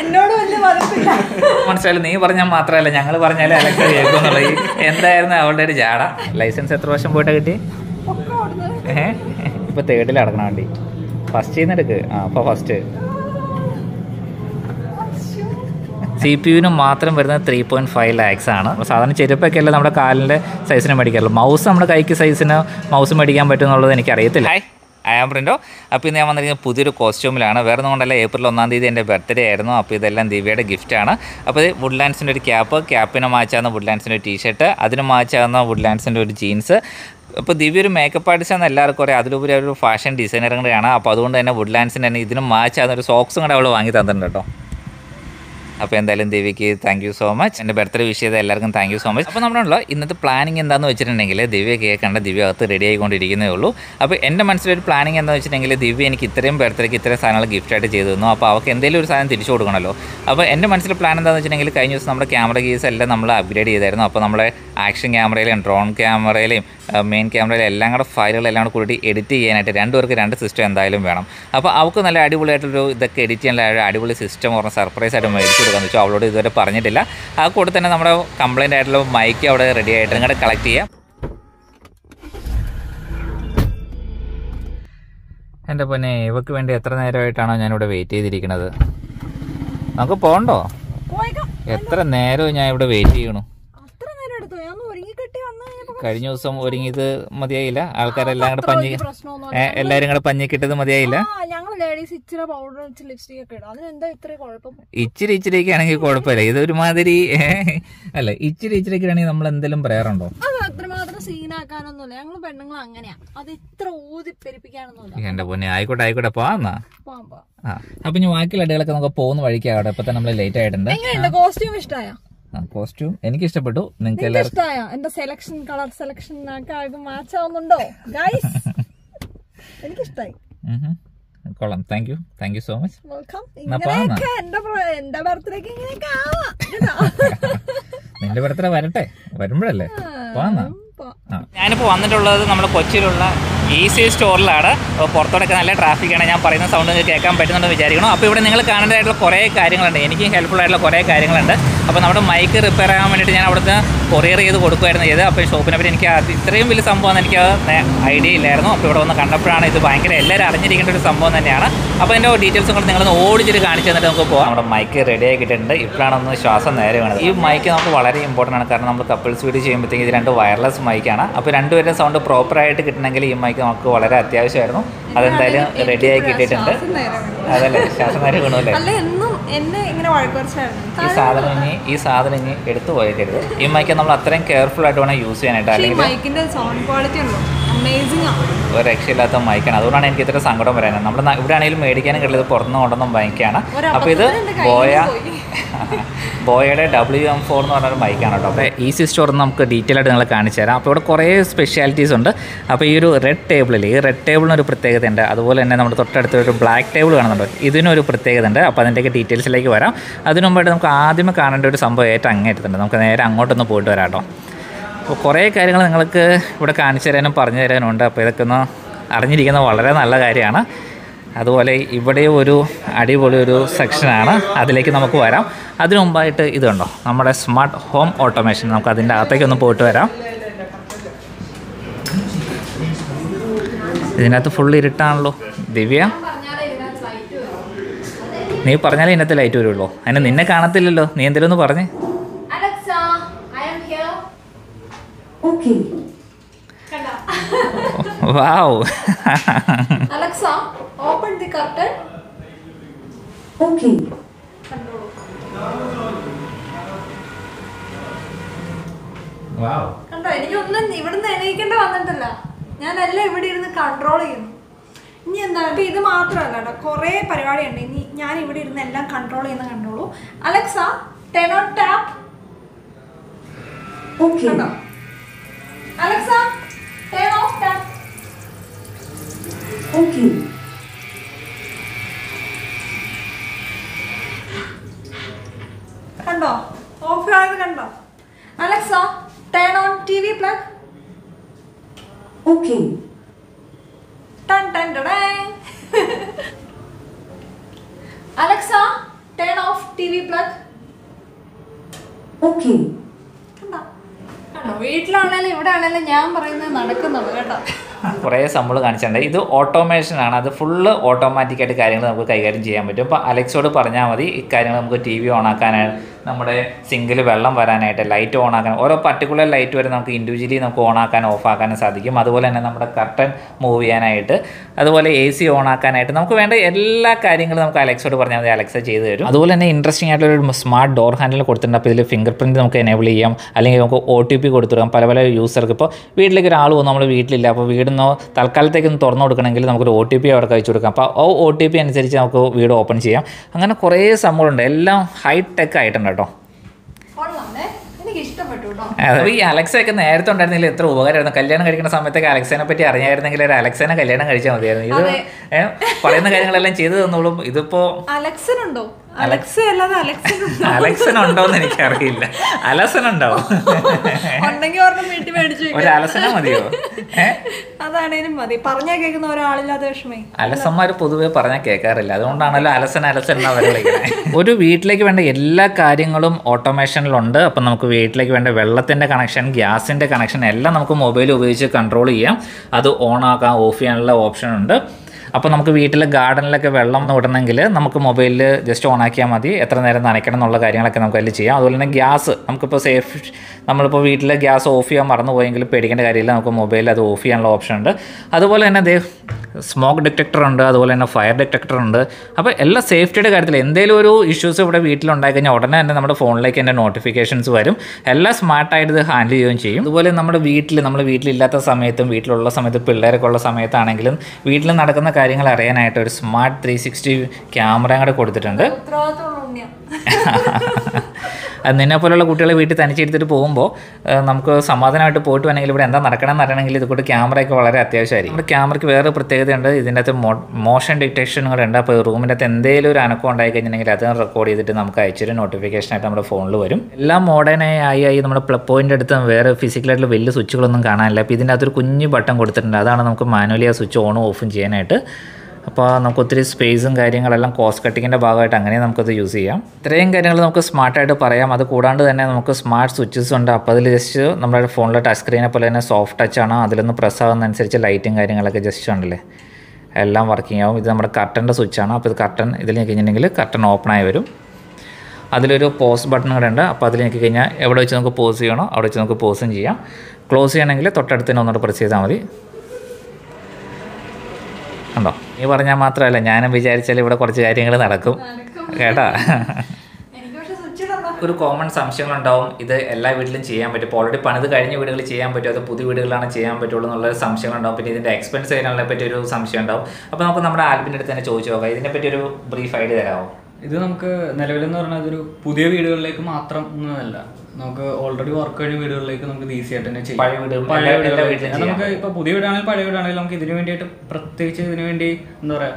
എന്നോട് വലിയ നീ പറഞ്ഞാൽ മാത്രമല്ല ഞങ്ങൾ പറഞ്ഞാലേ അലക്സ കേൾക്കും ഈ എന്തായിരുന്നു അവളുടെ ഒരു ജാട? ലൈസൻസ് എത്ര വർഷം പോയിട്ടാ കിട്ടി? ഏഹ് ഇപ്പൊ തേർഡിൽ അടക്കണം വണ്ടി. ഫസ്റ്റ് ചെയ്യുന്നെടുക്ക് ആ അപ്പൊ ഫസ്റ്റ് സി പി യുവിന് മാത്രം വരുന്നത് ത്രീ പോയിന്റ് ഫൈവ് ലാക്സ് ആണ്. സാധാരണ ചെരുപ്പൊക്കെ അല്ല നമ്മുടെ കാലിന്റെ സൈസിന് മേടിക്കാറുള്ളൂ. മൗസ് നമ്മുടെ കൈക്ക് സൈസിന് മൗസ് മേടിക്കാൻ പറ്റും എന്നുള്ളത് എനിക്ക് അറിയത്തില്ല ഹായ് ആം പ്രിന്റോ. അപ്പോൾ ഇന്ന് ഞാൻ വന്നിരിക്കുന്നത് പുതിയൊരു കോസ്റ്റ്യൂമിലാണ്. വേറെ ഒന്നും കൊണ്ടല്ല ഏപ്രിൽ ഒന്നാം തീയതി എന്റെ ബർത്ത്ഡേ ആയിരുന്നു. അപ്പോൾ ഇതെല്ലാം ദിവ്യയുടെ ഗിഫ്റ്റാണ് അപ്പോൾ ഇത് വുഡ്ലാൻഡ്സിന്റെ ഒരു ക്യാപ്പ് ക്യാപ്പിന് മാച്ചാകുന്ന വുഡ്ലാൻഡ്സിന്റെ ടീഷർട്ട് അതിന് മാച്ചാകുന്ന വുഡ്ലാൻഡ്സിന്റെ ഒരു ജീൻസ് അപ്പോൾ ദിവ്യ ഒരു മേക്കപ്പ് ആർട്ടിസ്റ്റ് ആണെന്ന് എല്ലാവർക്കും അറിയാം. അതിലുപരി ഒരു ഫാഷൻ ഡിസൈനറും കൂടെയാണ് അപ്പോൾ അതുകൊണ്ട് തന്നെ വുഡ്ലാൻഡ്സിന് തന്നെ ഇതിനും മാച്ചാകുന്ന ഒരു സോക്സും കൂടെ അവൾ വാങ്ങി തന്നിട്ടുണ്ട് കേട്ടോ. അപ്പോൾ എന്തായാലും ദേവിക്ക് താങ്ക് യു സോ മച്ച് എന്റെ ബർത്ത്ഡേ വിഷ് ചെയ്ത എല്ലാവർക്കും താങ്ക് യു സോ മച്ച് അപ്പോൾ നമ്മളുള്ള ഇന്നത്തെ പ്ലാനിങ് എന്താണെന്ന് വെച്ചിട്ടുണ്ടെങ്കിൽ ദിവ്യ കേൾക്കേണ്ട ദിവ്യ അകത്ത് റെഡി ആയിക്കൊണ്ടിരിക്കുന്നേ ഉള്ളൂ. അപ്പോൾ എന്റെ മനസ്സിലൊരു പ്ലാനിങ് എന്താണെന്ന് വെച്ചിട്ടുണ്ടെങ്കിൽ ദിവ്യ എനിക്ക് ഇത്രയും ബർത്ത്ഡേക്ക് ഇത്രയും സാധനങ്ങൾ ഗിഫ്റ്റായിട്ട് ചെയ്തു തന്നു. അപ്പോൾ അവർക്ക് എന്തെങ്കിലും ഒരു സാധനം തിരിച്ചു കൊടുക്കണമല്ലോ. അപ്പോൾ എന്റെ മനസ്സിൽ പ്ലാൻ എന്താണെന്ന് വെച്ചിട്ടുണ്ടെങ്കിൽ കഴിഞ്ഞ ദിവസം നമ്മുടെ ക്യാമറ കേസ് എല്ലാം നമ്മൾ അപ്ഗ്രേഡ് ചെയ്തായിരുന്നു. അപ്പോൾ നമ്മളെ ആക്ഷൻ ക്യാമറയിലും ഡ്രോൺ ക്യാമറയിലും മെയിൻ ക്യാമറയിൽ എല്ലാം കൂടെ ഫയലുകളെല്ലാം കൂടെ കൂടി എഡിറ്റ് ചെയ്യാനായിട്ട് രണ്ടുപേർക്ക് രണ്ട് സിസ്റ്റം എന്തായാലും വേണം. അപ്പോൾ അവൾക്ക് നല്ല അടിപൊളിയായിട്ടൊരു ഇതൊക്കെ എഡിറ്റ് ചെയ്യാനുള്ള അടിപൊളി സിസ്റ്റം പറഞ്ഞ സർപ്രൈസ് ആയിട്ട് മേടിച്ചു കൊടുക്കാന്ന് വെച്ചാൽ അവളോട് ഇതുവരെ പറഞ്ഞിട്ടില്ല. ആ കൂടെ തന്നെ നമ്മുടെ കംപ്ലയിന്റ് ആയിട്ടുള്ള മൈക്ക് അവിടെ റെഡി ആയിട്ട് നിങ്ങളുടെ കളക്ട് ചെയ്യാം. എന്റെ പൊന്നെ ഇവക്ക് വേണ്ടി എത്ര നേരമായിട്ടാണോ ഞാനിവിടെ വെയിറ്റ് ചെയ്തിരിക്കുന്നത് നമുക്ക് പോകണ്ടോ എത്ര നേരവും ഞാൻ ഇവിടെ വെയിറ്റ് ചെയ്യണു അത്ര നേരം എടുത്തു ഞാൻ ഒന്ന് ഒരുങ്ങി കെട്ടി വന്നു കഴിഞ്ഞപ്പോ കഴിഞ്ഞ ദിവസം ഒരുങ്ങിയത് മതിയായില്ല. ആൾക്കാരെല്ലാം കൂടെ പഞ്ഞി എല്ലാരും കൂടെ പഞ്ഞി കിട്ടത് മതിയായില്ല. ഇച്ചിരി ഇച്ചിരിയൊക്കെ ആണെങ്കിൽ കുഴപ്പമില്ല. ഇതൊരുമാതിരി ഒരുമാതിരി അല്ല ഇച്ചിരി ഇച്ചിരിയൊക്കെ ആണെങ്കിൽ നമ്മൾ എന്തെങ്കിലും പറയാറുണ്ടോ? അത് അത്രമാത്രം സീനാക്കാനൊന്നുമില്ല. ഞങ്ങൾ പെണ്ണുങ്ങൾ അങ്ങനെയാ. അത് ഇത്ര ഊതി പെരുപ്പിക്കാനൊന്നുമില്ല. എന്റെ പൊന്നെ ആയിക്കോട്ടെ ആയിക്കോട്ടെ പോവാന്നാ അപ്പൊ ഇനി ബാക്കിയുള്ള അടികളൊക്കെ നമുക്ക് പോകുന്ന വഴിക്കാവട്ടെ ഇപ്പൊ തന്നെ നമ്മൾ ലേറ്റ് ആയിട്ടുണ്ട്. കോസ്റ്റ്യൂം ഇഷ്ടമായ കോസ്റ്റ്യൂം എനിക്ക് ഇഷ്ടപ്പെട്ടു നിങ്ങൾക്ക് എല്ലാവർക്കും എന്റെ സെലക്ഷൻ കളർ സെലക്ഷൻ ഒക്കെ മാച്ച് ആവുന്നുണ്ടോ ഗൈസ് എനിക്കിഷ്ടായി. കൊള്ളാം. Thank you thank you so much welcome ഇങ്ങനെയൊക്കെ എന്റെ എന്റെ ബർത്ത്ഡേക്ക് ഇങ്ങനെയൊക്കെ ആവാം? നിന്റെ ബർത്ത്ഡേ വരട്ടെ. വരുമ്പോഴല്ലേ? ഞാനിപ്പോ പോ. ഞാനിപ്പോൾ വന്നിട്ടുള്ളത് നമ്മുടെ കൊച്ചിയിലുള്ള ഈസി സ്റ്റോറിലാണ്. അപ്പോൾ പുറത്തോടൊക്കെ നല്ല ട്രാഫിക്കാണ്. ഞാൻ പറയുന്ന സൗണ്ട് നിങ്ങൾക്ക് കേൾക്കാൻ പറ്റുന്നുണ്ടെന്ന് വിചാരിക്കണം അപ്പോൾ ഇവിടെ നിങ്ങൾ കാണേണ്ടതായിട്ടുള്ള കുറേ കാര്യങ്ങളുണ്ട്. എനിക്കും ഹെൽപ്ഫുൾ ആയിട്ടുള്ള കുറേ കാര്യങ്ങളുണ്ട്. അപ്പോൾ നമ്മുടെ മൈക്ക് റിപ്പയർ ആകാൻ വേണ്ടിയിട്ട് ഞാൻ അവിടുത്തെ കൊറിയർ ചെയ്ത് കൊടുക്കുമായിരുന്നു ചെയ്ത് അപ്പോൾ ഷോപ്പിനെ പറ്റി എനിക്ക് ഇത്രയും വലിയ സംഭവം എനിക്ക് ഐഡിയ ഇല്ലായിരുന്നു. അപ്പോൾ ഇവിടെ വന്ന് കണ്ടപ്പോഴാണ് ഇത് ഭയങ്കര എല്ലാവരും അറിഞ്ഞിരിക്കേണ്ട ഒരു സംഭവം തന്നെയാണ്. അപ്പോൾ എന്റെ ഡീറ്റെയിൽസും കൂടെ നിങ്ങളൊന്ന് ഓടിച്ചിട്ട് കാണിച്ചു തന്നിട്ട് നമുക്ക് പോകാം. നമ്മുടെ മൈക്ക് റെഡി ആക്കിയിട്ടുണ്ട് ഇപ്പോഴാണ് ഒന്ന് ശ്വാസം നേരെ വേണത്. ഈ മൈക്ക് നമുക്ക് വളരെ ഇമ്പോർട്ടന്റ് ആണ്. കാരണം നമ്മൾ കപ്പിൾസ് വീഡിയോ ചെയ്യുമ്പോഴത്തേക്ക് ഇത് രണ്ട് വയർലെസ് മൈക്കാണ് അപ്പോൾ രണ്ടുപേരുടെ സൗണ്ട് പ്രോപ്പറായിട്ട് കിട്ടണമെങ്കിൽ ഈ മൈക്ക് നമുക്ക് വളരെ അത്യാവശ്യമായിരുന്നു. അതെന്തായാലും റെഡി ആയി കിട്ടിയിട്ടുണ്ട്. അതല്ലേ? ശ്വാസം നേരെ വീണല്ലേ ഈ സാധനം ഇനി ഈ സാധനം ഇനി എടുത്തു പോയേക്കരുത്. ഈ മൈക്ക് നമ്മൾ അത്രയും കെയർഫുൾ ആയിട്ട് വേണം യൂസ് ചെയ്യാനായിട്ട്. അല്ലെങ്കിൽ ഒരു രക്ഷയില്ലാത്ത മൈക്കാണ്. അതുകൊണ്ടാണ് എനിക്ക് ഇത്ര സങ്കടം വരാനും നമ്മുടെ നാ- ഇവിടെ ആണെങ്കിലും മേടിക്കാനും കിട്ടിയത് പുറത്തുനിന്ന് കൊണ്ടുവന്ന മൈക്കാണ്. അപ്പോൾ ഇത് ബോയ ബോയയുടെ ഡബ്ല്യു എം ഫോർ എന്ന് പറഞ്ഞൊരു മൈക്കാണ് കേട്ടോ. അപ്പോൾ ഈസി സിസ്റ്റോർ നമുക്ക് ഡീറ്റെയിൽ ആയിട്ട് നിങ്ങൾ കാണിച്ചു തരാം. അപ്പോൾ ഇവിടെ കുറേ സ്പെഷ്യാലിറ്റീസ് ഉണ്ട്. അപ്പോൾ ഈ ഒരു റെഡ് ടേബിളിൽ ഈ റെഡ് ടേബിളിന് ഒരു പ്രത്യേകത ഉണ്ട്. അതുപോലെ തന്നെ നമ്മുടെ തൊട്ടടുത്ത് ഒരു ബ്ലാക്ക് ടേബിൾ കാണുന്നുണ്ട്. ഇതിനൊരു പ്രത്യേകത ഉണ്ട്. അപ്പോൾ അതിന്റെയൊക്കെ ഡീറ്റെയിൽസിലേക്ക് വരാം. അതിനു മുമ്പായിട്ട് നമുക്ക് ആദ്യമേ കാണേണ്ട ഒരു സംഭവം ഏറ്റവും അങ്ങേറ്റത്തുണ്ട് നമുക്ക് നേരെ അങ്ങോട്ടൊന്ന് പോയിട്ട് വരാം കേട്ടോ. അപ്പോൾ കുറേ കാര്യങ്ങൾ നിങ്ങൾക്ക് ഇവിടെ കാണിച്ചു തരാനും പറഞ്ഞു തരാനും ഉണ്ട് അപ്പോൾ ഇതൊക്കെ ഒന്ന് അറിഞ്ഞിരിക്കുന്നത് വളരെ നല്ല കാര്യമാണ്. അതുപോലെ ഇവിടെ ഒരു അടിപൊളി ഒരു സെക്ഷനാണ് അതിലേക്ക് നമുക്ക് വരാം. അതിനു മുമ്പായിട്ട് ഇതുണ്ടോ നമ്മുടെ സ്മാർട്ട് ഹോം ഓട്ടോമേഷൻ നമുക്ക് അതിന്റെ അകത്തേക്ക് ഒന്ന് പോയിട്ട് വരാം. ഇതിനകത്ത് ഫുൾ ഇരുട്ടാണല്ലോ. ദിവ്യ? നീ പറഞ്ഞാലേ ഇതിനകത്ത് ലൈറ്റ് വരുള്ളൂ. അതിന് നിന്നെ കാണത്തില്ലല്ലോ. നീ എന്തെങ്കിലും ഒന്ന് പറഞ്ഞേ. കണ്ടോ? Wow Alexa open the curtain okay കണ്ടോ? എനിക്കൊന്നും ഇവിടുന്ന് എണീക്കേണ്ട വന്നിട്ടില്ല. ഞാനെല്ലാം ഇവിടെ ഇരുന്ന് കൺട്രോൾ ചെയ്യുന്നു. ഇനി എന്താ? ഇപ്പൊ ഇത് മാത്രമല്ല കേട്ടോ. കുറേ പരിപാടിയുണ്ട്. ഇനി ഞാൻ ഇവിടെ ഇരുന്ന് എല്ലാം കൺട്രോൾ ചെയ്യുന്ന കണ്ടോളൂ. Alexa turn on tap. കണ്ടോ? Alexa turn off tap Okay. കണ്ടോ ഓഫ് ആയത് കണ്ടോ Alexa turn on T V plug Okay. ടൺ ton Alexa turn off T V plug Okay. വീട്ടിലാണേലും ഇവിടെ ആണേലും ഞാൻ പറയുന്നത് നടക്കുന്നുള്ളൂ കേട്ടോ. കുറേ സംഭവം കാണിച്ചിട്ടുണ്ട്. ഇത് ഓട്ടോമേഷൻ ആണ്. അത് ഫുള്ള് ഓട്ടോമാറ്റിക്കായിട്ട് കാര്യങ്ങൾ നമുക്ക് കൈകാര്യം ചെയ്യാൻ പറ്റും. അപ്പോൾ അലക്സോട് പറഞ്ഞാൽ മതി ഇക്കാര്യങ്ങൾ നമുക്ക് ടി വി ഓൺ ആക്കാനായിട്ട് നമ്മുടെ സിങ്കിൽ വെള്ളം വരാനായിട്ട് ലൈറ്റ് ഓൺ ആക്കാൻ ഓരോ പർട്ടിക്കുലർ ലൈറ്റ് വരെ നമുക്ക് ഇൻഡിവിജ്വലി നമുക്ക് ഓൺ ആക്കാൻ ഓഫ് ആക്കാനും സാധിക്കും. അതുപോലെ തന്നെ നമ്മുടെ കർട്ടൻ മൂവ് ചെയ്യാനായിട്ട് അതുപോലെ എ സി ഓൺ ആക്കാനായിട്ട് നമുക്ക് വേണ്ട എല്ലാ കാര്യങ്ങളും നമുക്ക് അലക്സോട് പറഞ്ഞാൽ മതി. അലക്സ ചെയ്ത് തരും. അതുപോലെ തന്നെ ഇൻട്രസ്റ്റിംഗ് ആയിട്ടുള്ള ഒരു സ്മാർട്ട് ഡോർ ഹാൻഡിൽ കൊടുത്തിട്ടുണ്ട്. അപ്പോൾ ഇതിൽ ഫിംഗർ പ്രിന്റ് നമുക്ക് എനേബിൾ ചെയ്യാം. അല്ലെങ്കിൽ നമുക്ക് ഒ ടി പി കൊടുത്തിടാം. പല പല യൂസർക്ക് ഇപ്പോൾ വീട്ടിലേക്ക് ഒരാൾ പോകും നമ്മൾ വീട്ടിലില്ല. അപ്പോൾ വീടിന്നോ തൽക്കാലത്തേക്ക് ഒന്ന് തുറന്നു കൊടുക്കണമെങ്കിൽ നമുക്കൊരു ഒ ടി പി അവർക്ക് അയച്ചു കൊടുക്കാം. അപ്പോൾ ആ ഒ ടി പി അനുസരിച്ച് നമുക്ക് വീട് ഓപ്പൺ ചെയ്യാം. അങ്ങനെ കുറേ സംഭവമുണ്ട് എല്ലാം ഹൈ ടെക് ആയിട്ടുണ്ട് കേട്ടോ. ഈ അലക്സയൊക്കെ നേരത്തെ ഉണ്ടായിരുന്നില്ല എത്ര ഉപകാരമായിരുന്നു. കല്യാണം കഴിക്കുന്ന സമയത്തൊക്കെ അലക്സേനെ പറ്റി അറിഞ്ഞായിരുന്നെങ്കിൽ ഒരു അലക്സേനെ കല്യാണം കഴിച്ചാൽ മതിയായിരുന്നു. ഇത് പറയുന്ന കാര്യങ്ങളെല്ലാം ചെയ്തു തന്നോളും. ഇതിപ്പോ അലക്സനുണ്ടോ? അലക്സ എനിക്ക് അറിയില്ല അലക്സൻ ഉണ്ടോന്ന് എനിക്കറിയില്ല. അലസൻ ഉണ്ടാവും. ഉണ്ടെങ്കിൽ ഒരെണ്ണം വീട്ടിൽ മേടിച്ചു വെക്കാം. ഒരു അലസന മതിയോ? അതാണേലും മതി. പറഞ്ഞാ കേൾക്കുന്ന ഒരാളില്ലാത്ത വിഷമേ അലസന്മാര് പൊതുവെ പറഞ്ഞാൽ കേൾക്കാറില്ല. അതുകൊണ്ടാണല്ലോ അലസൻ അലസൻ ഒരു വീട്ടിലേക്ക് വേണ്ട എല്ലാ കാര്യങ്ങളും ഓട്ടോമേഷനിലുണ്ട്. അപ്പം നമുക്ക് വീട്ടിലേക്ക് വേണ്ട വെള്ളത്തിന്റെ കണക്ഷൻ ഗ്യാസിന്റെ കണക്ഷൻ എല്ലാം നമുക്ക് മൊബൈൽ ഉപയോഗിച്ച് കൺട്രോൾ ചെയ്യാം. അത് ഓൺ ആക്കാം ഓഫ് ചെയ്യാനുള്ള ഓപ്ഷൻ ഉണ്ട്. അപ്പോൾ നമുക്ക് വീട്ടിൽ ഗാർഡനിലൊക്കെ വെള്ളം വിടണമെങ്കിൽ നമുക്ക് മൊബൈലിൽ ജസ്റ്റ് ഓൺ ആക്കിയാൽ മതി. എത്ര നേരം നനയ്ക്കണം എന്നുള്ള കാര്യങ്ങളൊക്കെ നമുക്ക് അതിൽ ചെയ്യാം. അതുപോലെ തന്നെ ഗ്യാസ് നമുക്കിപ്പോൾ സേഫ് നമ്മളിപ്പോൾ വീട്ടിൽ ഗ്യാസ് ഓഫ് ചെയ്യാൻ മറന്നു പോയെങ്കിൽ പേടിക്കേണ്ട കാര്യമില്ല. നമുക്ക് മൊബൈലിൽ അത് ഓഫ് ചെയ്യാനുള്ള ഓപ്ഷൻ ഉണ്ട്. അതുപോലെ തന്നെ ദേ സ്മോക്ക് ഡിറ്റക്ടർ ഉണ്ട്. അതുപോലെ തന്നെ ഫയർ ഡിറ്റക്ടർ ഉണ്ട്. അപ്പോൾ എല്ലാ സേഫ്റ്റിയുടെ കാര്യത്തിൽ എന്തെങ്കിലും ഒരു ഇഷ്യൂസ് ഇവിടെ വീട്ടിലുണ്ടായി കഴിഞ്ഞാൽ ഉടനെ തന്നെ നമ്മുടെ ഫോണിലേക്ക് എന്റെ നോട്ടിഫിക്കേഷൻസ് വരും. എല്ലാം സ്മാർട്ടായിട്ട് ഇത് ഹാൻഡിൽ ചെയ്യുകയും ചെയ്യും. അതുപോലെ നമ്മുടെ വീട്ടിൽ നമ്മൾ വീട്ടിലില്ലാത്ത സമയത്തും വീട്ടിലുള്ള സമയത്ത് പിള്ളേരൊക്കെ ഉള്ള സമയത്താണെങ്കിലും വീട്ടിൽ നടക്കുന്ന കാര്യങ്ങൾ അറിയാനായിട്ട് ഒരു സ്മാർട്ട് ത്രീ സിക്സ്റ്റി ക്യാമറ കൂടെ കൊടുത്തിട്ടുണ്ട്. നിന്നെ പോലുള്ള കുട്ടികളെ വീട്ടിൽ തനിച്ചെടുത്തിട്ട് പോകുമ്പോൾ നമുക്ക് സമാധാനമായിട്ട് പോയിട്ട് വേണമെങ്കിൽ ഇവിടെ എന്താ നടക്കണം അറിയണമെങ്കിൽ ഇതുകൊണ്ട് ക്യാമറയൊക്കെ വളരെ അത്യാവശ്യമായിരിക്കും. നമ്മുടെ ക്യാമറയ്ക്ക് വേറെ പ്രത്യേകതയുണ്ട്. ഇതിന്റെ അകത്ത് മോഷൻ ഡിറ്റക്ഷൻ കൂടെ ഉണ്ട്. അപ്പോൾ റൂമിന്റെ അകത്ത് എന്തെങ്കിലും ഒരു അനക്കം ഉണ്ടായി കഴിഞ്ഞിട്ടുണ്ടെങ്കിൽ അത് റെക്കോർഡ് ചെയ്തിട്ട് നമുക്ക് അയച്ചൊരു നോട്ടിഫിക്കേഷനായിട്ട് നമ്മുടെ ഫോണിൽ വരും. എല്ലാം മോഡേണായി ആയി ആയി നമ്മുടെ പ്ലഗ് പോയിന്റ് അടുത്ത് വേറെ ഫിസിക്കലായിട്ടുള്ള വലിയ സ്വിച്ചുകളൊന്നും കാണാനില്ല. അപ്പോൾ ഇതിന്റെ അകത്തൊരു കുഞ്ഞു ബട്ടൺ കൊടുത്തിട്ടുണ്ട്. അതാണ് നമുക്ക് മാനുവലി ആ സ്വിച്ച് ഓണും ഓഫും ചെയ്യാനായിട്ട് അപ്പോൾ നമുക്ക് ഒത്തിരി സ്പേസും കാര്യങ്ങളെല്ലാം കോസ്റ്റ് കട്ടിങ്ങിന്റെ ഭാഗമായിട്ട് അങ്ങനെ നമുക്കത് യൂസ് ചെയ്യാം. ഇത്രയും കാര്യങ്ങൾ നമുക്ക് സ്മാർട്ടായിട്ട് പറയാം. അത് കൂടാണ്ട് തന്നെ നമുക്ക് സ്മാർട്ട് സ്വിച്ചസ് ഉണ്ട്. അപ്പോൾ അതിൽ ജസ്റ്റ് നമ്മുടെ ഫോണിലെ ടച്ച് സ്ക്രീനെ പോലെ തന്നെ സോഫ്റ്റ് ടച്ച് ആണ്. അതിലൊന്ന് പ്രസ് ആകുന്നതനുസരിച്ച് ലൈറ്റും കാര്യങ്ങളൊക്കെ ജസ്റ്റ് ഉണ്ടല്ലേ? എല്ലാം വർക്കിംഗ് ആവും. ഇത് നമ്മുടെ കർട്ടന്റെ സ്വിച്ചാണ് അപ്പോൾ ഇത് കർട്ടൻ ഇതിൽ ഞെക്കി കഴിഞ്ഞിട്ടുണ്ടെങ്കിൽ ഓപ്പൺ ആയി വരും. അതിലൊരു പോസ് ബട്ടൺ കൂടെ ഉണ്ട്. അപ്പോൾ അതിൽ ഞെക്കി കഴിഞ്ഞാൽ എവിടെ വെച്ച് നമുക്ക് പോസ് ചെയ്യണോ അവിടെ വെച്ച് നമുക്ക് പോസും ചെയ്യാം. ക്ലോസ് ചെയ്യണമെങ്കിൽ തൊട്ടടുത്ത് ഒന്നുകൂടെ പ്രസ് ചെയ്താൽ മതി. കണ്ടോ നീ പറഞ്ഞാൽ മാത്രമല്ല ഞാനും വിചാരിച്ചാൽ ഇവിടെ കുറച്ച് കാര്യങ്ങൾ നടക്കും. കേട്ടാ? ഒരു കോമൺ സംശയങ്ങളുണ്ടാവും. ഇത് എല്ലാ വീട്ടിലും ചെയ്യാൻ പറ്റും. ഇപ്പോൾ ഓൾറെഡി പണിത് കഴിഞ്ഞ വീടുകളിൽ ചെയ്യാൻ പറ്റും. അത് പുതിയ വീടുകളാണ് ചെയ്യാൻ പറ്റുള്ളൂ എന്നുള്ള സംശയങ്ങളുണ്ടാവും. പിന്നെ ഇതിന്റെ എക്സ്പെൻസ് കാര്യങ്ങളെ പറ്റി ഒരു സംശയം ഉണ്ടാവും അപ്പോൾ നമുക്ക് നമ്മുടെ ആൽബിന്റെ അടുത്ത് തന്നെ ചോദിച്ചു നോക്കാം. ഇതിനെപ്പറ്റി ഒരു ബ്രീഫ് ഐഡിയ തരാമോ ഇത് നമുക്ക് നിലവിലെന്ന് പറഞ്ഞാൽ ഇതൊരു പുതിയ വീടുകളിലേക്ക് മാത്രം ഒന്നുമല്ല. നമുക്ക് ഓൾറെഡി വർക്ക് കഴിഞ്ഞ വീടുകളിലേക്ക് നമുക്ക് ഈസി ആയിട്ട് തന്നെ ചെയ്യാം. പഴയ വീടുകളിലേക്ക് നമുക്ക് ഇപ്പൊ പുതിയ വീടാണെങ്കിൽ പഴയ വീടാണെങ്കിലും നമുക്ക് ഇതിനു വേണ്ടിയിട്ട് പ്രത്യേകിച്ച് ഇതിനു വേണ്ടി എന്താ പറയാ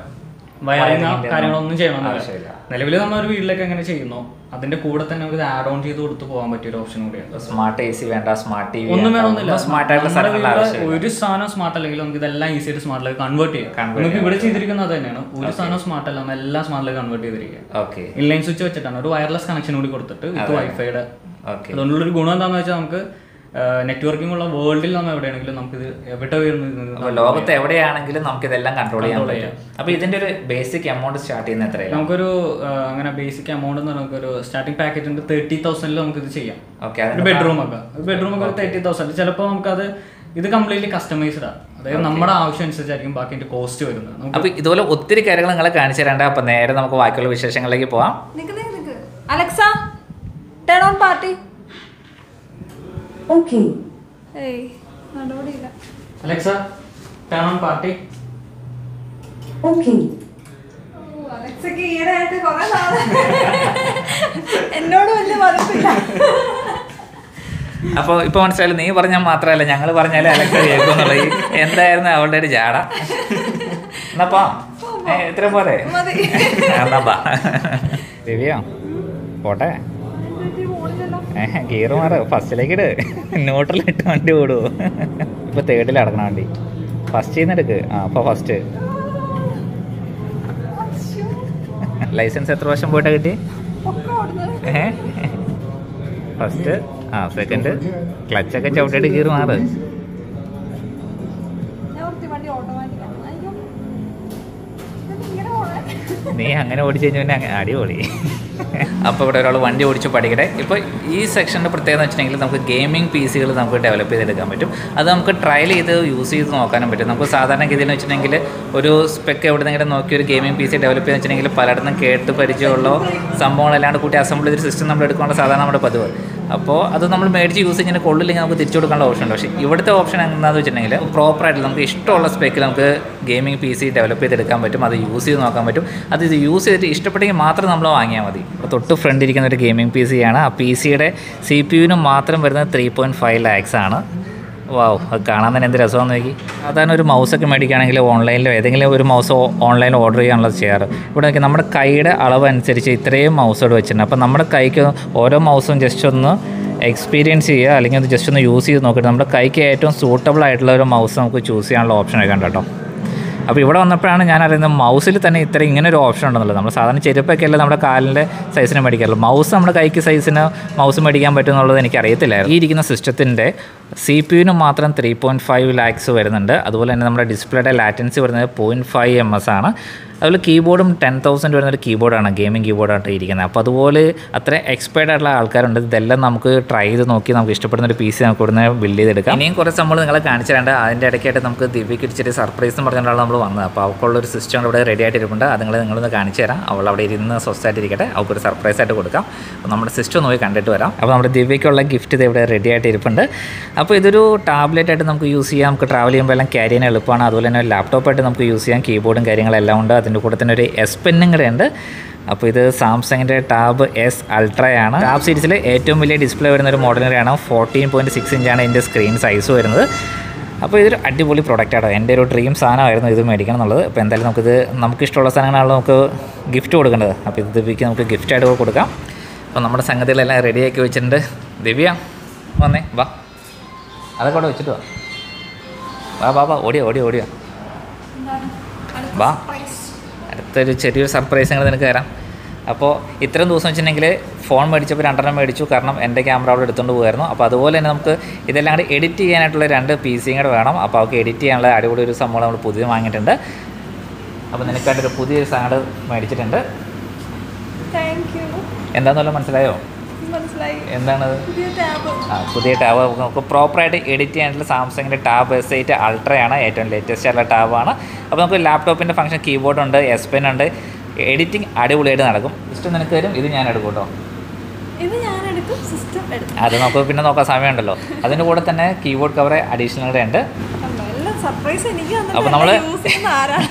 വയറിങ് കാര്യങ്ങളൊന്നും ആവശ്യമില്ല. നിലവിൽ നമ്മൾ ഒരു വീട്ടിലേക്ക് എങ്ങനെ ചെയ്യുന്നു. അതിന്റെ കൂടെ തന്നെ നമുക്ക് ആഡ് ഓൺ ചെയ്ത് കൊടുത്തു പോകാൻ പറ്റിയ ഒരു ഓപ്ഷൻ കൂടിയാണ് സ്മാർട്ട് എ സി വേണ്ട സ്മാർട്ട് ടി വി ഒന്നും വേണമെന്നില്ല സ്മാർട്ട് ആയിട്ടുള്ള ഒരു സാധനം സ്മാർട്ട് അല്ലെങ്കിൽ നമുക്ക് ഇതെല്ലാം ഈസി ആയിട്ട് സ്മാർട്ടിലേക്ക് കൺവേർട്ട് ചെയ്യാം. നമുക്ക് ഇവിടെ ചെയ്തിരിക്കുന്നത് തന്നെയാണ്. ഒരു സാധനം സ്മാർട്ട് അല്ല നമ്മൾ എല്ലാം സ്മാർട്ടിലേക്ക് കൺവേർട്ട് ചെയ്തിരിക്കുക. ഓക്കെ ഇൻലൈൻ സ്വിച്ച് വെച്ചിട്ടാണ്. ഒരു വയർലെസ് കണക്ഷൻ കൂടി കൊടുത്തിട്ട് വിത്ത് വൈഫൈയുടെ ഓക്കെ അതുകൊണ്ടുള്ള ഒരു ഗുണം എന്താണെന്ന് വെച്ചാൽ നമുക്ക് നെറ്റ്വർക്കിംഗ് ഉള്ള വേൾഡിൽ നമ്മൾ എവിടെയാണെങ്കിലും നമുക്ക് ഇത് എവിടെ ലോകത്ത് എവിടെയാണെങ്കിലും നമുക്ക് ഇതെല്ലാം കൺട്രോൾ ചെയ്യാൻ പറ്റും. അപ്പോൾ ഇതിന്റെ ഒരു ബേസിക് എമൗണ്ട് സ്റ്റാർട്ട് ചെയ്യുന്ന എത്രയാണ് നമുക്കൊരു അങ്ങനെ ബേസിക് എമൗണ്ട് എന്ന് പറഞ്ഞാൽ നമുക്കൊരു സ്റ്റാർട്ടിംഗ് പാക്കേജ് ഉണ്ട് തേർട്ടി തൗസൻഡിൽ നമുക്ക് ഇത് ചെയ്യാം. ഓക്കെ ഒരു ബെഡ്റൂം ഒക്കെ. ബെഡ്റൂം ഒക്കെ തേർട്ടി തൗസൻഡ് ചിലപ്പോൾ നമുക്കത് ഇത് കംപ്ലീറ്റ്ലി കസ്റ്റമൈസ്ഡ് ആണ് അതായത് നമ്മുടെ ആവശ്യം അനുസരിച്ചായിരിക്കും ബാക്കി അതിന്റെ കോസ്റ്റ് വരുന്നത്. അപ്പൊ അപ്പോൾ ഇതുപോലെ ഒത്തിരി കാര്യങ്ങൾ നിങ്ങളെ കാണിച്ചു തരേണ്ട അപ്പോൾ നേരെ നമുക്ക് ബാക്കിയുള്ള വിശേഷങ്ങളിലേക്ക് പോവാം. Alexa? Turn on party okay ഏയ് നടപടിയില്ല. Alexa turn on party okay അലക്സക്ക് അലക്സയ്ക്ക് ഈയിടെ ആയിട്ട് കുറെ നാളെ. എന്നോട് വലിയ മതിപ്പില്ല. അപ്പോൾ ഇപ്പൊ മനസ്സിലായാലും നീ പറഞ്ഞാൽ മാത്രമല്ല ഞങ്ങൾ പറഞ്ഞാലേ അലക്സ കേൾക്കുന്നുള്ള ഈ എന്തായിരുന്നു അവളുടെ ഒരു ജാട? എന്നാപ്പാ ഇത്ര പോരെ. മതി. എന്നാപ്പാ ദിവ്യോ പോട്ടെ. ഗിയർ മാറ ഫസ്റ്റിലേക്ക് ഇട്. ന്യൂട്രലിട്ട് വണ്ടി ഓടുവോ. ഇപ്പൊ തേർഡിൽ അടക്കണ വണ്ടി. ഫസ്റ്റ് ചെയ്യുന്നെടുക്ക് ആ അപ്പൊ ഫസ്റ്റ് ലൈസൻസ് എത്ര വർഷം പോയിട്ടാ കിട്ടി ഫസ്റ്റ് ആ സെക്കൻഡ് ക്ലച്ചൊക്കെ ചവിട്ടിയിട്ട് ഗിയർ മാറ്. നീ അങ്ങനെ ഓടിച്ചു കഴിഞ്ഞാൽ പിന്നെ അടിപൊളി. അപ്പോൾ ഇവിടെ ഒരാൾ വണ്ടി ഓടിച്ച് പഠിക്കട്ടെ. ഇപ്പോൾ ഈ സെക്ഷന്റെ പ്രത്യേകത എന്ന് വെച്ചിട്ടുണ്ടെങ്കിൽ നമുക്ക് ഗെയിമിംഗ് പി സികൾ നമുക്ക് ഡെവലപ്പ് ചെയ്തെടുക്കാൻ പറ്റും. അത് നമുക്ക് ട്രയൽ ചെയ്ത് യൂസ് ചെയ്ത് നോക്കാനും പറ്റും. നമുക്ക് സാധാരണ ഗതിയിൽ എന്ന് വെച്ചിട്ടുണ്ടെങ്കിൽ ഒരു സ്പെക്ക് എവിടെ നിന്നെങ്കിലും നോക്കി ഒരു ഗെയിമിംഗ് പി സി ഡെവലപ്പ് ചെയ്യുന്ന വെച്ചിട്ടുണ്ടെങ്കിൽ പലയിടത്തും കേട്ട് പരിചയമുള്ള സംഭവങ്ങളെല്ലാം കൂട്ടി അസംബിൾ ചെയ്തൊരു സിസ്റ്റം നമ്മൾ എടുക്കേണ്ട സാധാരണ നമ്മുടെ പതിവ്. അപ്പോൾ അത് നമ്മൾ മേടിച്ച് യൂസ് ചെയ്യുന്ന കൊള്ളില്ലെങ്കിൽ നമുക്ക് തിരിച്ചു കൊടുക്കാനുള്ള ഓപ്ഷൻ ഉണ്ട്. പക്ഷേ ഇവിടുത്തെ ഓപ്ഷൻ എന്താണെന്ന് വെച്ചിട്ടുണ്ടെങ്കിൽ പ്രോപ്പറായിട്ട് നമുക്ക് ഇഷ്ടമുള്ള സ്പെക്കിൽ നമുക്ക് ഗെയിമിംഗ് പി സി ഡെവലപ്പ് ചെയ്തെടുക്കാൻ പറ്റും. അത് യൂസ് ചെയ്ത് നോക്കാൻ പറ്റും. അത് ഇത് യൂസ് ചെയ്തിട്ട് ഇഷ്ടപ്പെട്ടെങ്കിൽ മാത്രം നമ്മൾ വാങ്ങിയാൽ മതി. തൊട്ട് ഫ്രണ്ട് ഇരിക്കുന്ന ഒരു ഗെയിമിംഗ് പി സി ആണ് ആ പി സിയുടെ സി പി യുവിന് മാത്രം വരുന്നത് ത്രീ പോയിന്റ് ഫൈവ് ലാക്സ് ആണ്. വാവ് അത് കാണാൻ തന്നെ എന്ത് രസമാണെന്ന് നോക്കി. സാധാരണ ഒരു മൗസൊക്കെ മേടിക്കുകയാണെങ്കിൽ ഓൺലൈനിലോ ഏതെങ്കിലും ഒരു മൗസ് ഓൺലൈനിൽ ഓർഡർ ചെയ്യാനുള്ളത് ചെയ്യാറ്. ഇവിടെ നോക്കി നമ്മുടെ കൈയുടെ അളവ് അനുസരിച്ച് ഇത്രയും മൗസോട് വെച്ചിട്ടുണ്ട്. അപ്പോൾ നമ്മുടെ കൈക്ക് ഓരോ മൗസും ജസ്റ്റ് ഒന്ന് എക്സ്പീരിയൻസ് ചെയ്യുക അല്ലെങ്കിൽ അത് ജസ്റ്റ് ഒന്ന് യൂസ് ചെയ്ത് നോക്കിയിട്ട് നമ്മുടെ കൈക്ക് ഏറ്റവും സൂട്ടബിൾ ആയിട്ടുള്ള ഒരു മൗസ് നമുക്ക് ചൂസ് ചെയ്യാനുള്ള ഓപ്ഷൻ ഉണ്ട് കേട്ടോ. അപ്പോൾ ഇവിടെ വന്നപ്പോഴാണ് ഞാൻ അറിയുന്നത് മൗസിൽ തന്നെ ഇത്ര ഇങ്ങനെ ഒരു ഓപ്ഷൻ ഉണ്ടെന്നുള്ളത്. നമ്മൾ സാധാരണ ചെരുപ്പൊക്കെ അല്ലേ നമ്മുടെ കാലിന്റെ സൈസിന് മേടിക്കാറുള്ളൂ. മൗസ് നമ്മുടെ കൈക്ക് സൈസിന് മൗസ് മേടിക്കാൻ പറ്റും എന്നുള്ളത് എനിക്ക് അറിയത്തില്ലായിരുന്നു ഈ ഇരിക്കുന്ന സിസ്റ്റത്തിന്റെ സി പി യുവിന് മാത്രം ത്രീ പോയിന്റ് ഫൈവ് ലാക്സ് വരുന്നുണ്ട്. അതുപോലെ തന്നെ നമ്മുടെ ഡിസ്പ്ലേയുടെ ലാറ്റൻസി വരുന്നത് പോയിന്റ് ഫൈവ് എം എസ് ആണ്. അതുപോലെ കീബോർഡും ടെൻ തൗസൻഡ് വരുന്ന ഒരു കീബോർഡാണ് ഗെയിമിംഗ് കീബോർഡായിട്ട് ഇരിക്കുന്നത്. അപ്പോൾ അതുപോലെ അത്ര എക്സ്പേർട്ട് ആയിട്ടുള്ള ആൾക്കാരുണ്ട്. ഇതെല്ലാം നമുക്ക് ട്രൈ ചെയ്ത് നോക്കി നമുക്ക് ഇഷ്ടപ്പെടുന്ന ഒരു പി സി നമുക്ക് ഇവിടുന്ന് ബിൽഡ് ചെയ്തെടുക്കാം. ഇനിയും കുറച്ച് നമ്മൾ നിങ്ങളെ കാണിച്ചു തരേണ്ട അതിന്റെ ഇടയ്ക്കായിട്ട് നമുക്ക് ദിവ്യക്ക് ഇച്ചിരി സർപ്രൈസ് എന്ന് പറഞ്ഞിട്ടാണ് നമ്മൾ വന്നത്. അപ്പോൾ അവൾക്കുള്ള ഒരു സിസ്റ്റം ഇവിടെ റെഡി ആയിട്ട് ഇരിപ്പുണ്ട് അത് നിങ്ങൾ നിങ്ങളൊന്ന് കാണിച്ചു തരാം. അവൾ അവിടെ ഇരുന്ന് സ്വസ്ഥമായിട്ട് ഇരിക്കട്ടെ അവൾക്കൊരു സർപ്രൈസ് ആയിട്ട് കൊടുക്കാം. അപ്പോൾ നമ്മുടെ സിസ്റ്റം നോക്കി കണ്ടിട്ട് വരാം. അപ്പോൾ നമ്മുടെ ദിവ്യക്കുള്ള ഗിഫ്റ്റ് ഇത് ഇവിടെ റെഡി ആയിട്ട് ഇരിപ്പുണ്ട് അപ്പോൾ ഇതൊരു ടാബ്ലറ്റ് ആയിട്ട് നമുക്ക് യൂസ് ചെയ്യാം. നമുക്ക് ട്രാവൽ ചെയ്യുമ്പോൾ എല്ലാം ക്യാരി ചെയ്യാൻ എളുപ്പമാണ്. അതുപോലെ തന്നെ ലാപ്ടോപ്പായിട്ട് നമുക്ക് യൂസ് ചെയ്യാം. കീബോർഡും കാര്യങ്ങളെല്ലാം ഉണ്ട്. അതിന്റെ കൂടെ തന്നെ ഒരു എസ് പെന്നും കൂടെ ഉണ്ട്. അപ്പോൾ ഇത് സാംസങ്ങിന്റെ ടാബ് എസ് അൾട്രയാണ് ടാബ് സീരീസിലെ ഏറ്റവും വലിയ ഡിസ്പ്ലേ വരുന്ന ഒരു മോഡൽ കൂടെയാണ്. ഫോർട്ടീൻ പോയിന്റ് സിക്സ് ഇഞ്ചാണ് ഇതിന്റെ സ്ക്രീൻ സൈസ് വരുന്നത്. അപ്പോൾ ഇതൊരു അടിപൊളി പ്രൊഡക്റ്റാണ് എന്റെ ഒരു ഡ്രീം സാധനമായിരുന്നു ഇത് മേടിക്കണം എന്നുള്ളത്. അപ്പോൾ എന്തായാലും നമുക്കിത് നമുക്കിഷ്ടമുള്ള സാധനങ്ങളാണ് നമുക്ക് ഗിഫ്റ്റ് കൊടുക്കേണ്ടത്. അപ്പോൾ ഇത് ദിവ്യക്ക് നമുക്ക് ഗിഫ്റ്റായിട്ട് കൊടുക്കാം. അപ്പോൾ നമ്മുടെ സംഗതികളെല്ലാം റെഡിയാക്കി വെച്ചിട്ടുണ്ട്. ദിവ്യ വന്നേ വാ. അതൊക്കെ അവിടെ വെച്ചിട്ട് വാ. വാ വാ വാ ഓടിയോ ഓടിയോ ഓടിയോ. വാ. അടുത്തൊരു ചെറിയൊരു സർപ്രൈസ് ഞങ്ങൾ നിനക്ക് തരാം. അപ്പോൾ ഇത്രയും ദിവസം വെച്ചിട്ടുണ്ടെങ്കിൽ ഫോൺ മേടിച്ചപ്പോൾ രണ്ടെണ്ണം മേടിച്ചു. കാരണം എന്റെ ക്യാമറ അവിടെ എടുത്തുകൊണ്ട് പോകുമായിരുന്നു അപ്പോൾ അതുപോലെ തന്നെ നമുക്ക് ഇതെല്ലാം കൂടി എഡിറ്റ് ചെയ്യാനായിട്ടുള്ള രണ്ട് പി സിയും കൂടെ വേണം. അപ്പോൾ അവർക്ക് എഡിറ്റ് ചെയ്യാനുള്ള അടിപൊളി ഒരു സംഭവം നമ്മൾ പുതിയ വാങ്ങിയിട്ടുണ്ട്. അപ്പോൾ നിനക്കായിട്ടൊരു പുതിയൊരു സാധനം മേടിച്ചിട്ടുണ്ട്. താങ്ക് യു എന്താണെന്നല്ലോ മനസ്സിലായി? എന്താണത്? പുതിയ ടാബ്. ആ, പുതിയ ടാബ്. നമുക്ക് പ്രോപ്പറായിട്ട് എഡിറ്റ് ചെയ്യാനായിട്ട് സാംസങ്ങിന്റെ ടാബ് എസ് എയ്റ്റ് അൾട്രയാണ് ഏറ്റവും ലേറ്റസ്റ്റ് ആയിട്ടുള്ള ടാബാണ്. അപ്പോൾ നമുക്ക് ലാപ്ടോപ്പിന്റെ ഫംഗ്ഷൻ കീബോർഡ് ഉണ്ട് എസ് പെൻ ഉണ്ട്. എഡിറ്റിംഗ് അടിപൊളിയായിട്ട് നടക്കും. സിസ്റ്റം നിനക്ക് തരും. ഇത് ഞാൻ എടുക്കും കേട്ടോ. അത് നമുക്ക് പിന്നെ നോക്കാൻ സമയമുണ്ടല്ലോ. അതിന്റെ കൂടെ തന്നെ കീബോർഡ് കവർ അഡീഷണൽ ഉണ്ട്. സർപ്രൈസ് എനിക്ക് അപ്പോൾ ആരാണ്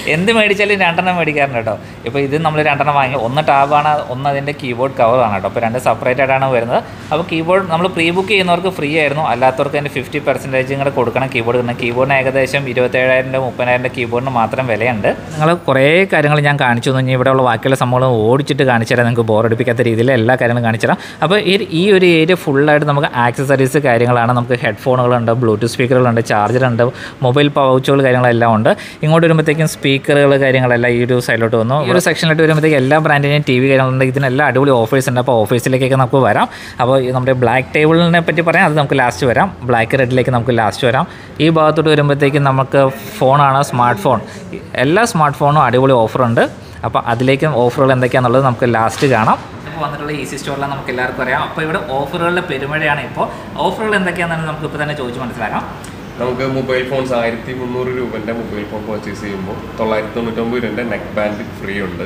എന്ത് മേടിച്ചാലും രണ്ടെണ്ണം മേടിക്കാറുണ്ട് കേട്ടോ. ഇപ്പോൾ ഇത് നമ്മൾ രണ്ടെണ്ണം വാങ്ങി. ഒന്ന് ടാബാണ് ഒന്ന് അതിന്റെ കീബോർഡ് കവറാണ് കേട്ടോ. അപ്പോൾ രണ്ട് സെപ്പറേറ്റ് ആയിട്ടാണ് വരുന്നത്. അപ്പോൾ കീബോർഡ് നമ്മൾ പ്രീ ബുക്ക് ചെയ്യുന്നവർക്ക് ഫ്രീ ആയിരുന്നു. അല്ലാത്തവർക്ക് അതിന്റെ ഫിഫ്റ്റി പെർസെന്റേജ് കൂടെ കൊടുക്കണം കീബോർഡ് കിട്ടണം കീബോർഡിന് ഏകദേശം ഇരുപത്തേഴായിരം രൂപ മുപ്പതിനായിരം കീബോർഡിന് മാത്രം വിലയുണ്ട്. നിങ്ങൾ കുറേ കാര്യങ്ങൾ ഞാൻ കാണിച്ചു തന്നെ. ഇവിടെയുള്ള ബാക്കിയുള്ള സംഭവങ്ങൾ ഓടിച്ചിട്ട് കാണിച്ചു തരാം. നിങ്ങൾക്ക് ബോറടിപ്പിക്കാത്ത രീതിയിൽ എല്ലാ കാര്യങ്ങളും കാണിച്ചു തരാം. അപ്പോൾ ഈ ഈ ഒരു ഏരിയ ഫുള്ളായിട്ട് നമുക്ക് ആക്സസറീസ് കാര്യങ്ങളാണ്. നമുക്ക് ഹെഡ്ഫോണുകളുണ്ട് ബ്ലൂടൂത്ത് സ്പീക്കറുകളുണ്ട് ചാർജറുണ്ട് മൊബൈൽ പൗച്ചുകൾ കാര്യങ്ങളെല്ലാം ഉണ്ട്. ഇങ്ങോട്ട് വരുമ്പോഴത്തേക്കും സ്പീക്കറുകൾ കാര്യങ്ങളെല്ലാം ഈ ഒരു സൈഡിലോട്ട് വന്നു. ഒരു സെക്ഷനിലോട്ട് വരുമ്പോഴത്തേക്കും എല്ലാ ബ്രാൻഡിന്റെയും ടി വി കാര്യങ്ങളുണ്ട്. ഇതിനെല്ലാം അടിപൊളി ഓഫേഴ്സ് ഉണ്ട്. അപ്പോൾ ഓഫീസിലേക്കൊക്കെ നമുക്ക് വരാം. അപ്പോൾ നമ്മുടെ ബ്ലാക്ക് ടേബിളിനെ പറ്റി പറയാം. അത് നമുക്ക് ലാസ്റ്റ് വരാം. ബ്ലാക്ക് റെഡിലേക്ക് നമുക്ക് ലാസ്റ്റ് വരാം. ഈ ഭാഗത്തോട്ട് വരുമ്പോഴത്തേക്കും നമുക്ക് ഫോണാണ് സ്മാർട്ട് ഫോൺ എല്ലാ സ്മാർട്ട് ഫോണും അടിപൊളി ഓഫറുണ്ട് അപ്പോൾ അതിലേക്കും ഓഫറുകൾ എന്തൊക്കെയാണെന്നുള്ളത് നമുക്ക് ലാസ്റ്റ് കാണാം. ഇപ്പോൾ വന്നിട്ടുള്ള ഈസി സ്റ്റോറിലാണ് നമുക്ക് എല്ലാവർക്കും അറിയാം. അപ്പോൾ ഇവിടെ ഓഫറുകളുടെ പെരുമഴയാണ് ഇപ്പോൾ. ഓഫറുകൾ എന്തൊക്കെയാണെന്ന് നമുക്ക് ഇപ്പോൾ തന്നെ ചോദിച്ച് മനസ്സിലാക്കാം. നമുക്ക് മൊബൈൽ ഫോൺസ് ആയിരത്തി മുന്നൂറ് രൂപന്റെ മൊബൈൽ ഫോൺ പർച്ചേസ് ചെയ്യുമ്പോൾ തൊള്ളായിരത്തി തൊണ്ണൂറ്റൊമ്പത് രൂപന്റെ നെക്ക് ബാൻഡ് ഫ്രീ ഉണ്ട്.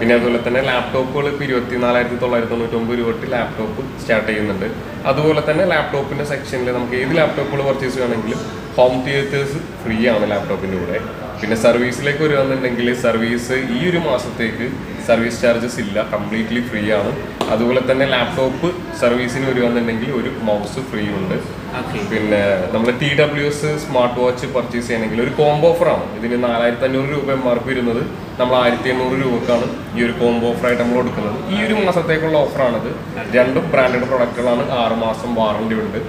പിന്നെ അതുപോലെ തന്നെ ലാപ്ടോപ്പുകൾ ഇപ്പോൾ ഇരുപത്തി നാലായിരത്തി തൊള്ളായിരത്തി തൊണ്ണൂറ്റൊമ്പത് രൂപ തൊട്ട് ലാപ്ടോപ്പ് സ്റ്റാർട്ട് ചെയ്യുന്നുണ്ട്. അതുപോലെ തന്നെ ലാപ്ടോപ്പിന്റെ സെക്ഷനിൽ നമുക്ക് ഏത് ലാപ്ടോപ്പുകൾ പർച്ചേസ് ചെയ്യുകയാണെങ്കിലും ഹോം തിയേറ്റേഴ്സ് ഫ്രീ ആണ് ലാപ്ടോപ്പിന്റെ കൂടെ. പിന്നെ സർവീസിലേക്ക് വരികയാണെന്നുണ്ടെങ്കിൽ സർവീസ് ഈ ഒരു മാസത്തേക്ക് സർവീസ് ചാർജസ് ഇല്ല കംപ്ലീറ്റ്ലി ഫ്രീ ആണ്. അതുപോലെ തന്നെ ലാപ്ടോപ്പ് സർവീസിന് വരികയാണെന്നുണ്ടെങ്കിൽ ഒരു മൗസ് ഫ്രീ ഉണ്ട്. പിന്നെ നമ്മൾ T W S smart watch purchase ചെയ്യണമെങ്കിൽ ഒരു കോംബോ ഓഫറാണ് ഇതിന് നാലായിരത്തി അഞ്ഞൂറ് രൂപ എം ആർ പി വരുന്നത്. നമ്മൾ ആയിരത്തി എണ്ണൂറ് രൂപക്കാണ് ഈ ഒരു കോംബോ ഓഫറായിട്ട് നമ്മൾ കൊടുക്കുന്നത്. ഈ ഒരു മാസത്തേക്കുള്ള ഓഫറാണിത് രണ്ടും ബ്രാൻഡഡ് പ്രൊഡക്റ്റുകളാണ് ആറ് മാസം വാറണ്ടി ഉണ്ട്.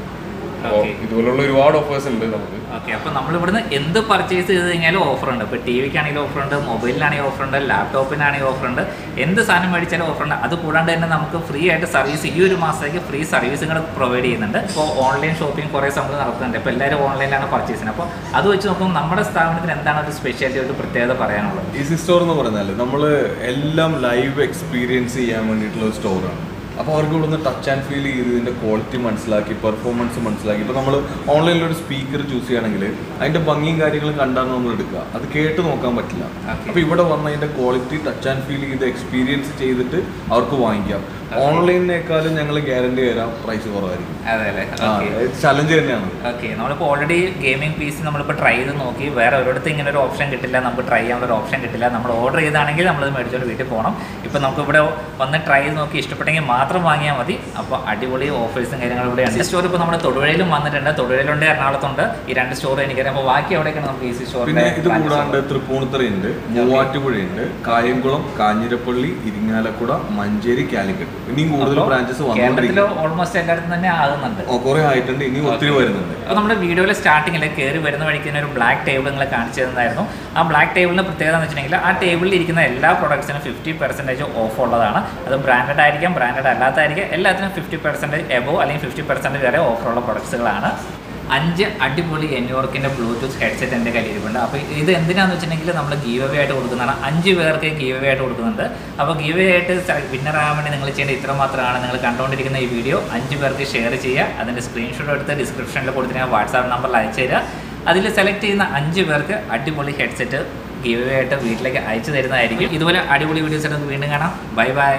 അപ്പോൾ. ഇതുപോലുള്ള ഒരുപാട് ഓഫേഴ്സ് ഉണ്ട് നമുക്ക്. ഓക്കെ അപ്പോൾ നമ്മൾ ഇവിടുന്ന് എന്ത് പർച്ചേസ് ചെയ്ത് കഴിഞ്ഞാലും ഓഫർ ഉണ്ട്. ഇപ്പോൾ ടി വിക്കാണെങ്കിലും ഓഫർ ഉണ്ട് മൊബൈലിനാണെങ്കിൽ ഓഫർ ഉണ്ട് ലാപ്ടോപ്പിനാണെങ്കിൽ ഓഫർ ഉണ്ട്. എന്ത് സാധനം മേടിച്ചാലും ഓഫർ ഉണ്ട്. അത് കൂടാണ്ട് തന്നെ നമുക്ക് ഫ്രീ ആയിട്ട് സർവീസ് ഈ ഒരു മാസത്തേക്ക് ഫ്രീ സർവീസുകൾ പ്രൊവൈഡ് ചെയ്യുന്നുണ്ട്. ഇപ്പോൾ ഓൺലൈൻ ഷോപ്പിംഗ് കുറേ സംഭവം നടത്തുന്നുണ്ട് ഇപ്പൊ എല്ലാവരും ഓൺലൈനിലാണ് പർച്ചേസ് ചെയ്യുന്നത്. അപ്പോൾ അത് വെച്ച് നോക്കുമ്പോൾ നമ്മുടെ സ്ഥാപനത്തിന് എന്താണ് ഒരു സ്പെഷ്യാലിറ്റി ഒരു പ്രത്യേകത പറയാനുള്ളത്? ഈ സ്റ്റോർ എന്ന് പറഞ്ഞാൽ നമ്മൾ എല്ലാം ലൈവ് എക്സ്പീരിയൻസ് ചെയ്യാൻ വേണ്ടിയിട്ടുള്ള ഒരു സ്റ്റോറാണ് അപ്പോൾ അവർക്ക് ഇവിടുന്ന് ടച്ച് ആൻഡ് ഫീൽ ചെയ്ത് ഇതിന്റെ ക്വാളിറ്റി മനസ്സിലാക്കി പെർഫോമൻസ് മനസ്സിലാക്കി. ഇപ്പോൾ നമ്മൾ ഓൺലൈനിൽ ഒരു സ്പീക്കർ ചൂസ് ചെയ്യുകയാണെങ്കിൽ അതിന്റെ ഭംഗിയും കാര്യങ്ങളും കണ്ടാണ് നമ്മൾ എടുക്കുക. അത് കേട്ട് നോക്കാൻ പറ്റില്ല. അപ്പോൾ ഇവിടെ വന്ന് അതിന്റെ ക്വാളിറ്റി ടച്ച് ആൻഡ് ഫീൽ ചെയ്ത് എക്സ്പീരിയൻസ് ചെയ്തിട്ട് അവർക്ക് വാങ്ങിക്കാം. ഓൺലൈനിനേക്കാളും ഞങ്ങൾ ഗ്യാരണ്ടി തരാം പ്രൈസ് കുറവായിരിക്കും. അതെ അല്ലേ? ചലഞ്ച് തന്നെയാണ്. ഓക്കെ നമ്മളിപ്പോൾ ഓൾറെഡി ഗെയിമിംഗ് പീസ് നമ്മളിപ്പോൾ ട്രൈ ചെയ്ത് നോക്കി. വേറെ ഒരിടത്ത് ഇങ്ങനെ ഒരു ഓപ്ഷൻ കിട്ടില്ല നമുക്ക് ട്രൈ ചെയ്യാനുള്ള ഒരു ഓപ്ഷൻ കിട്ടില്ല. നമ്മൾ ഓർഡർ ചെയ്താണെങ്കിൽ നമ്മളത് മേടിച്ചോണ്ട് വീട്ടിൽ പോകണം ഇപ്പം നമുക്ക് ഇവിടെ വന്ന് ട്രൈ ചെയ്ത് നോക്കി ഇഷ്ടപ്പെട്ടെങ്കിൽ മാത്രം വാങ്ങിയാൽ മതി. അപ്പോൾ അടിപൊളി ഓഫേഴ്സും കാര്യങ്ങളും ഇവിടെ ഉണ്ട്. സ്റ്റോർ ഇപ്പോൾ നമ്മുടെ തൊടുപുഴയിലും വന്നിട്ടുണ്ട്. തൊടുപുഴയിലുണ്ട് എറണാകുളത്തുണ്ട്. ഈ രണ്ട് സ്റ്റോർ എനിക്കറിയാം. അപ്പോൾ ബാക്കി എവിടെയൊക്കെയാണ് നമുക്ക് ഈസി സ്റ്റോർ പിന്നെ ഇത് കൂടാണ്ട് തൃപ്പൂണിത്തറയുണ്ട് മൂവാറ്റുപുഴയുണ്ട് കായംകുളം കാഞ്ഞിരപ്പള്ളി ഇരിങ്ങാലക്കുട മഞ്ചേരി കാലിക്കറ്റ്. ഇനിയും കൂടുതൽ ബ്രാഞ്ചസ് ഓൾമോസ്റ്റ് എല്ലായിടത്തും തന്നെ ആകുന്നുണ്ട്. കുറെ ആയിട്ടുണ്ട്. ഇനി ഒത്തിരി വരുന്നുണ്ട്. അപ്പോൾ നമ്മുടെ വീഡിയോയിലെ സ്റ്റാർട്ടിങ്ങിൽ കയറി വരുന്ന വഴിക്ക് തന്നെ ഒരു ബ്ലാക്ക് ടേബിൾ നിങ്ങളെ കാണിച്ചു തന്നായിരുന്നു ആ ബ്ലാക്ക് ടേബിളിന് പ്രത്യേകത എന്ന് വെച്ചിട്ടുണ്ടെങ്കിൽ ആ ടേബിളിൽ ഇരിക്കുന്ന എല്ലാ പ്രൊഡക്ട്സിനും ഫിഫ്റ്റി പെർസെന്റേജ് ഓഫ് ഉള്ളതാണ്. അത് ബ്രാൻഡഡ് ആയിരിക്കാം ബ്രാൻഡഡ് അല്ലാത്തായിരിക്കും എല്ലാത്തിനും ഫിഫ്റ്റി പെർസെന്റേജ് എബോ അല്ലെങ്കിൽ ഫിഫ്റ്റി പെർസെന്റേജ് വരെ ഓഫറുള്ള പ്രൊഡക്ട്സുകളാണ് അഞ്ച് അടിപൊളി എന്യോർക്കിന്റെ ബ്ലൂടൂത്ത് ഹെഡ്സെറ്റ് എന്റെ കയ്യിൽ ഇരിപ്പുണ്ട് അപ്പോൾ ഇത് എന്തിനാന്ന് വെച്ചിട്ടുണ്ടെങ്കിൽ നമ്മൾ ഗീവ് ആയിട്ട് കൊടുക്കുന്നതാണ്. അഞ്ച് പേർക്ക് ഗീവ് ആയിട്ട് കൊടുക്കുന്നുണ്ട്. അപ്പോൾ ഗീവ് ആയിട്ട് വിന്നർ ആകാൻ വേണ്ടി നിങ്ങൾ ചെയ്യേണ്ട ഇത്ര മാത്രമാണ് നിങ്ങൾ കണ്ടുകൊണ്ടിരിക്കുന്ന ഈ വീഡിയോ അഞ്ച് പേർക്ക് ഷെയർ ചെയ്യുക. അതിന്റെ സ്ക്രീൻഷോട്ട് എടുത്ത് ഡിസ്ക്രിപ്ഷനിൽ കൊടുത്തിട്ട് വാട്സാപ്പ് നമ്പറിൽ അയച്ചു തരിക അതിൽ സെലക്ട് ചെയ്യുന്ന അഞ്ച് പേർക്ക് അടിപൊളി ഹെഡ്സെറ്റ് ഗീവ് ആയിട്ട് വീട്ടിലേക്ക് അയച്ചു തരുന്നതായിരിക്കും. ഇതുപോലെ അടിപൊളി വീഡിയോസ് എടുത്ത് വീണ്ടും കാണാം. Bye bye